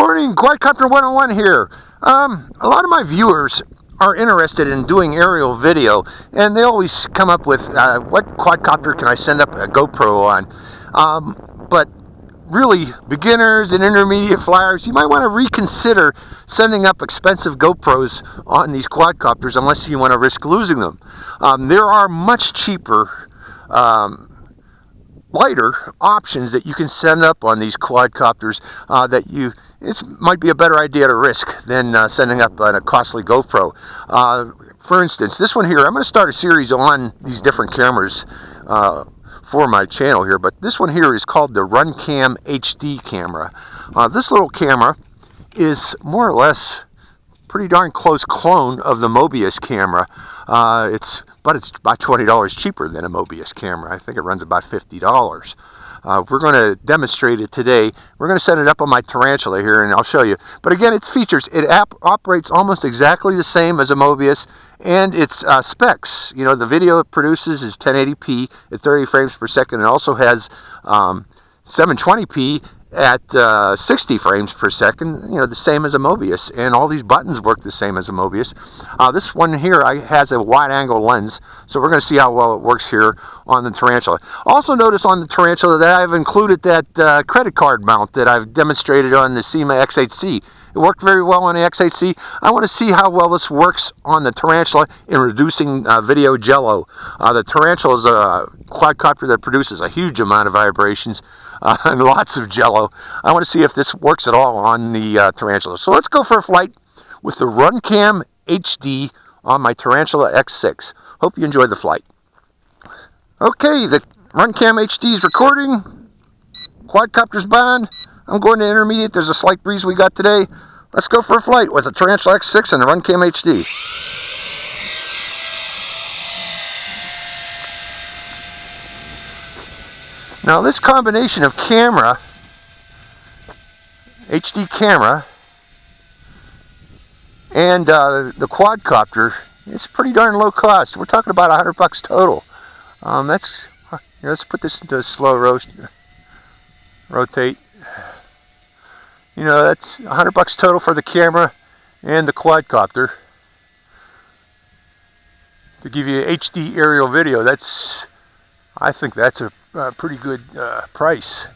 morning, Quadcopter 101 here. Um, a lot of my viewers are interested in doing aerial video, and they always come up with uh, what quadcopter can I send up a GoPro on. Um, but really, beginners and intermediate flyers, you might want to reconsider sending up expensive GoPros on these quadcopters unless you want to risk losing them. Um, there are much cheaper um, lighter options that you can send up on these quadcopters uh, that you it might be a better idea to risk than uh, sending up a costly GoPro. Uh, for instance, this one here, I'm going to start a series on these different cameras uh, for my channel here, but this one here is called the RunCam HD camera. Uh, this little camera is more or less pretty darn close clone of the Mobius camera. Uh, it's but it's about $20 cheaper than a Mobius camera. I think it runs about $50. Uh, we're going to demonstrate it today. We're going to set it up on my Tarantula here and I'll show you. But again, its features, it operates almost exactly the same as a Mobius and its uh, specs. You know, the video it produces is 1080p at 30 frames per second. It also has um, 720p at uh, 60 frames per second, you know, the same as a Mobius. And all these buttons work the same as a Mobius. Uh, this one here has a wide angle lens, so we're going to see how well it works here on the Tarantula. Also notice on the Tarantula that I've included that uh, credit card mount that I've demonstrated on the Syma X8C. It worked very well on the X8C. I want to see how well this works on the Tarantula in reducing uh, video jello. Uh, the Tarantula is a quadcopter that produces a huge amount of vibrations uh, and lots of jello. I want to see if this works at all on the uh, Tarantula. So let's go for a flight with the RunCam HD on my Tarantula X6. Hope you enjoy the flight. Okay, the RunCam HD is recording. Quadcopter's bond. I'm going to intermediate. There's a slight breeze we got today. Let's go for a flight with the Tarantula X6 and the RunCam HD. Now this combination of camera, HD camera, and uh, the quadcopter, it's pretty darn low cost. We're talking about a hundred bucks total. Um, that's let's put this into a slow roast, rotate. You know that's a hundred bucks total for the camera and the quadcopter to give you HD aerial video. That's I think that's a, a pretty good uh, price,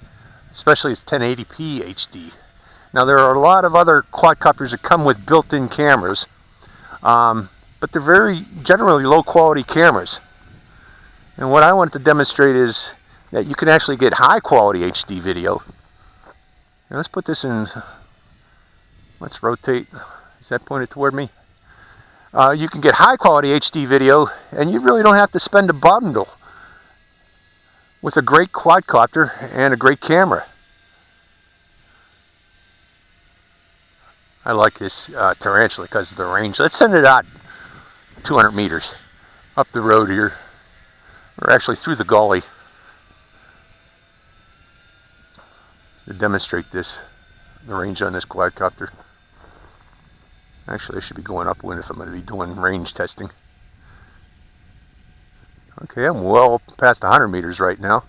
especially it's 1080p HD. Now there are a lot of other quadcopters that come with built-in cameras, um, but they're very generally low quality cameras. And what I want to demonstrate is that you can actually get high quality HD video. Now let's put this in, let's rotate, is that pointed toward me? Uh, you can get high quality HD video and you really don't have to spend a bundle with a great quadcopter and a great camera. I like this uh, tarantula because of the range. Let's send it out 200 meters up the road here, or actually through the gully to demonstrate this, the range on this quadcopter. Actually, I should be going upwind if I'm going to be doing range testing. Okay, I'm well past 100 meters right now.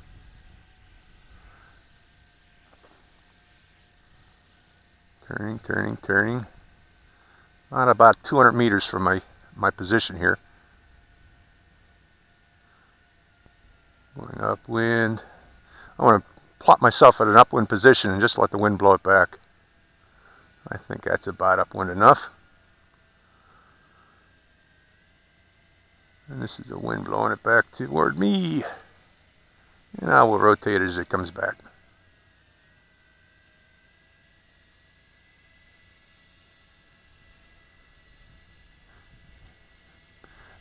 Turning, turning, turning. On about 200 meters from my, my position here. Going upwind. I want to plot myself at an upwind position and just let the wind blow it back. I think that's about upwind enough. And this is the wind blowing it back toward me. And I will rotate as it comes back.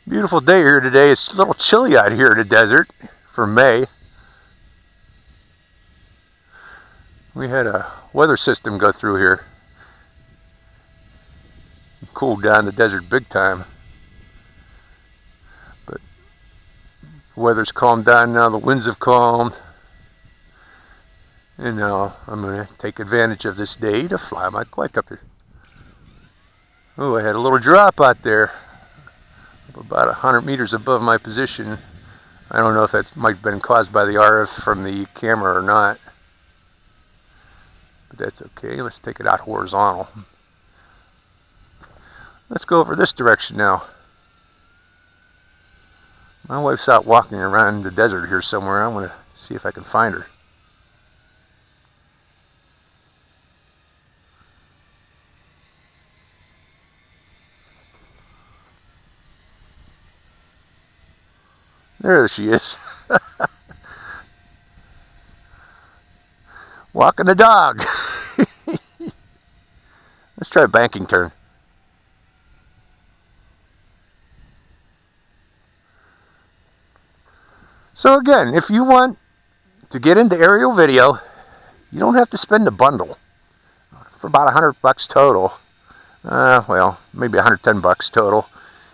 Beautiful day here today. It's a little chilly out here in the desert for May. We had a weather system go through here. Cooled down the desert big time. Weather's calmed down now, the winds have calmed. And now I'm going to take advantage of this day to fly my quadcopter. Oh, I had a little drop out there, about 100 meters above my position. I don't know if that might have been caused by the RF from the camera or not. but that's okay. Let's take it out horizontal. Let's go over this direction now. My wife's out walking around the desert here somewhere. I want to see if I can find her. There she is. Walking the dog. Let's try a banking turn. So again, if you want to get into aerial video, you don't have to spend a bundle for about a hundred bucks total. Uh, well, maybe 110 bucks total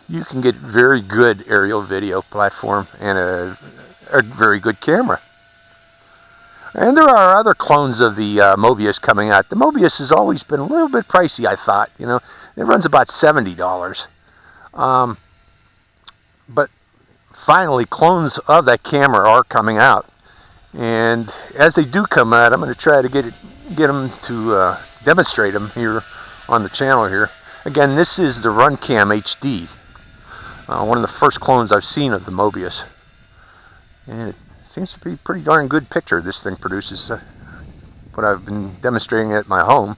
you can get very good aerial video platform and a, a very good camera. And there are other clones of the uh, Mobius coming out. The Mobius has always been a little bit pricey, I thought. You know, it runs about $70. Um, but finally, clones of that camera are coming out. And as they do come out, I'm going to try to get it, get them to uh, demonstrate them here on the channel here. Again, this is the Runcam HD. Uh, one of the first clones I've seen of the Mobius. And it seems to be a pretty darn good picture this thing produces. Uh, what I've been demonstrating at my home,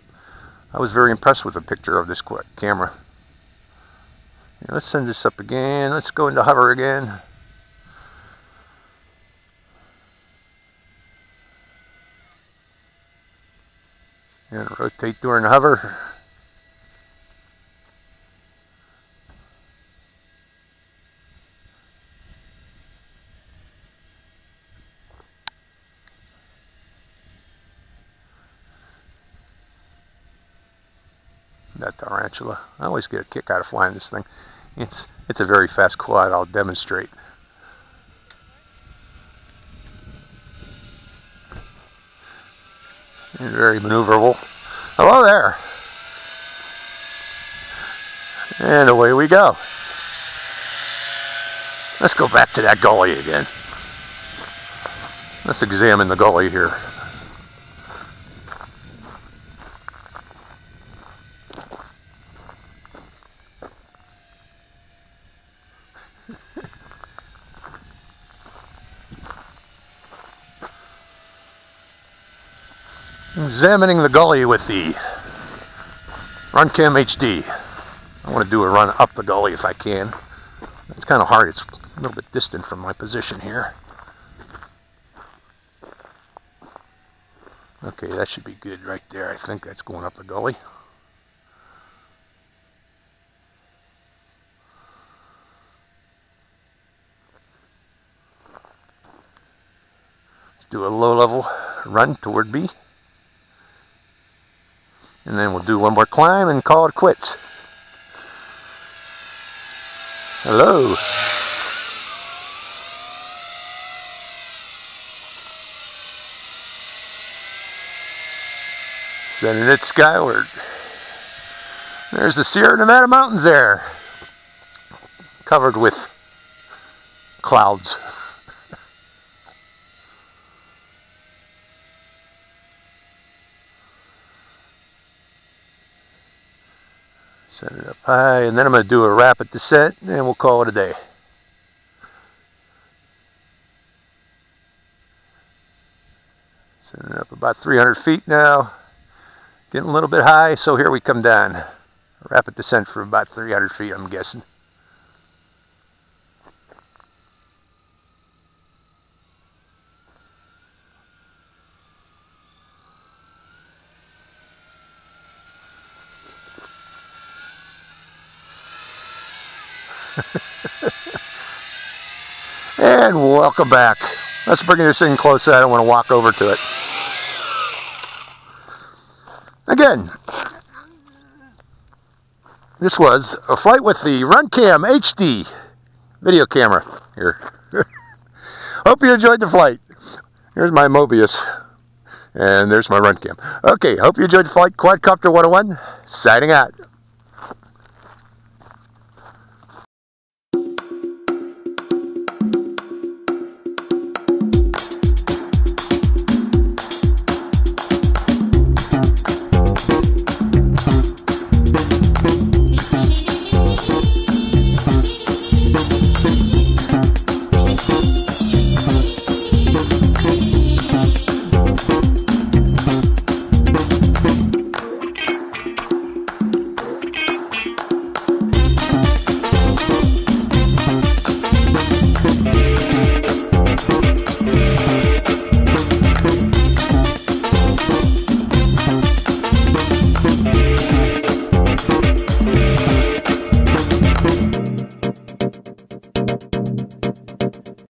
I was very impressed with the picture of this camera. Let's send this up again. Let's go into hover again. And rotate during hover. that tarantula. I always get a kick out of flying this thing. It's, it's a very fast quad. I'll demonstrate. Very maneuverable. Hello there. And away we go. Let's go back to that gully again. Let's examine the gully here. Examining the gully with the Runcam HD. I want to do a run up the gully if I can. It's kind of hard. It's a little bit distant from my position here. Okay, that should be good right there. I think that's going up the gully. Let's do a low level run toward B. And then we'll do one more climb and call it quits. Hello. Sending it skyward. There's the Sierra Nevada mountains there. Covered with clouds. Set it up high, and then I'm going to do a rapid descent, and we'll call it a day. Setting it up about 300 feet now. Getting a little bit high, so here we come down. Rapid descent for about 300 feet, I'm guessing. and welcome back. Let's bring this in closer. I don't want to walk over to it. Again, this was a flight with the Runcam HD video camera here. Hope you enjoyed the flight. Here's my Mobius. And there's my Runcam. Okay, hope you enjoyed the flight. Quadcopter 101, signing out.